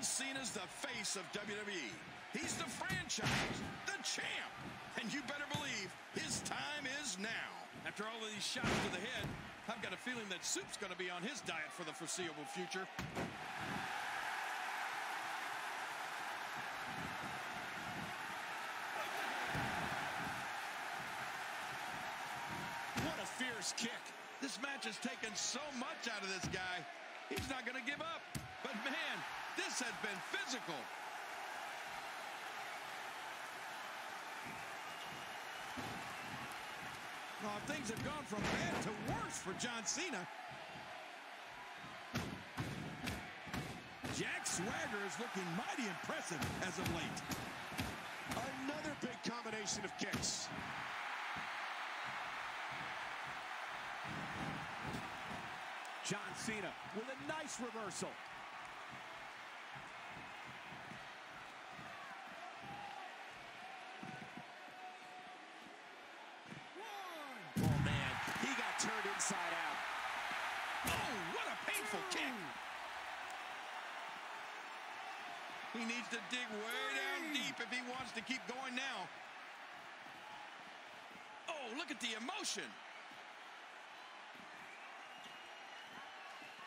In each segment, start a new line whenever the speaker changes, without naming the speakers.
John Cena's the face of WWE. He's the franchise, the champ. And you better believe his time is now. After all of these shots to the head, I've got a feeling that Soup's going to be on his diet for the foreseeable future. What a fierce kick. This match has taken so much out of this guy. He's not going to give up. But man, this has been physical. Oh, things have gone from bad to worse for John Cena. Jack Swagger is looking mighty impressive as of late.
Another big combination of kicks.
John Cena with a nice reversal.
Oh, man. He got turned inside out.
Oh, painful kick. Mm. He needs to dig way down deep if he wants to keep going now. Oh, look at the emotion.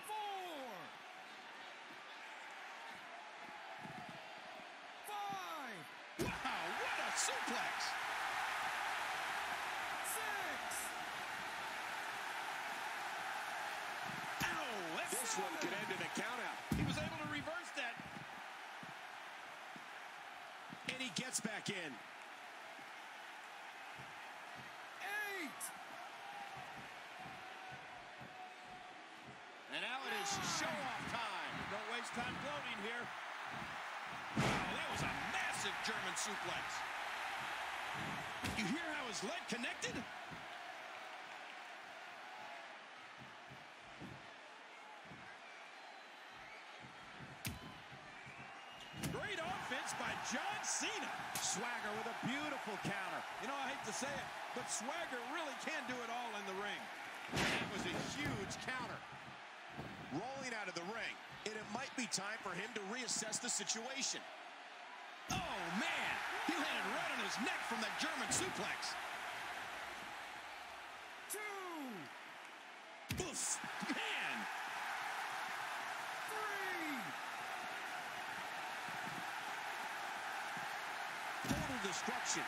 Four. Five.
Wow, what a suplex.
One could end in a countout.
He was able to reverse that.
And he gets back in.
Eight.
And now it is show-off time. Don't waste time gloating here. Wow, that was a massive German suplex. You hear how his leg connected? Great offense by John Cena.
Swagger with a beautiful counter.
You know, I hate to say it, but Swagger really can do it all in the ring.
That was a huge counter. Rolling out of the ring. And it might be time for him to reassess the situation.
Oh, man! He landed right on his neck from that German suplex.
Two.
Oof! Man!
Three.
Total destruction.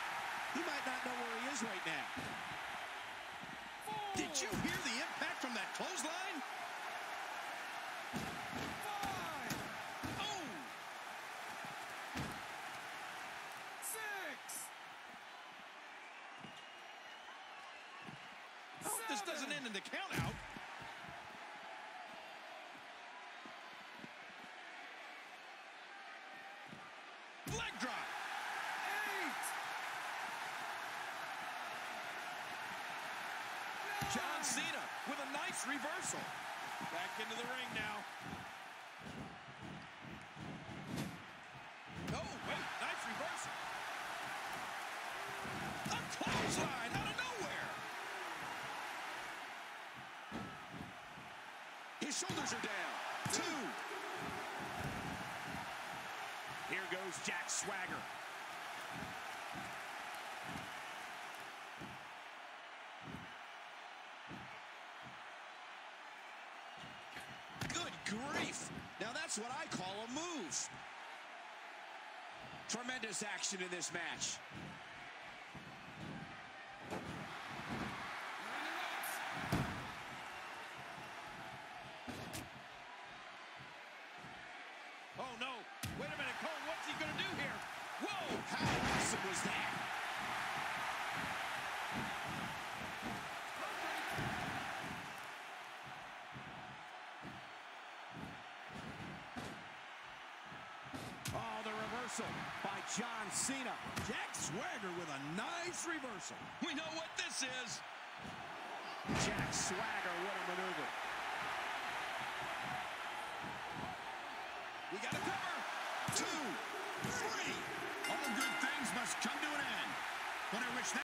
He might not know where he is right now.
Did you hear the impact from that clothesline? Oh!
Six.
I hope this doesn't end in the countout. Leg drop.
Eight.
John Cena with a reversal. Back into the ring now. Oh, wait, nice reversal. A clothesline out of nowhere.
His shoulders are down. Two.
Here goes Jack Swagger.
Good grief. Now that's what I call a move. Tremendous action in this match.
Oh, no. Wait a minute, Cole. What's he going to do here? Whoa!
How awesome was that?
reversal by John Cena.
Jack Swagger with a nice reversal. We know what this is.
Jack Swagger, what a maneuver.
We got a cover. Two, three. All good things must come to an end. But I wish that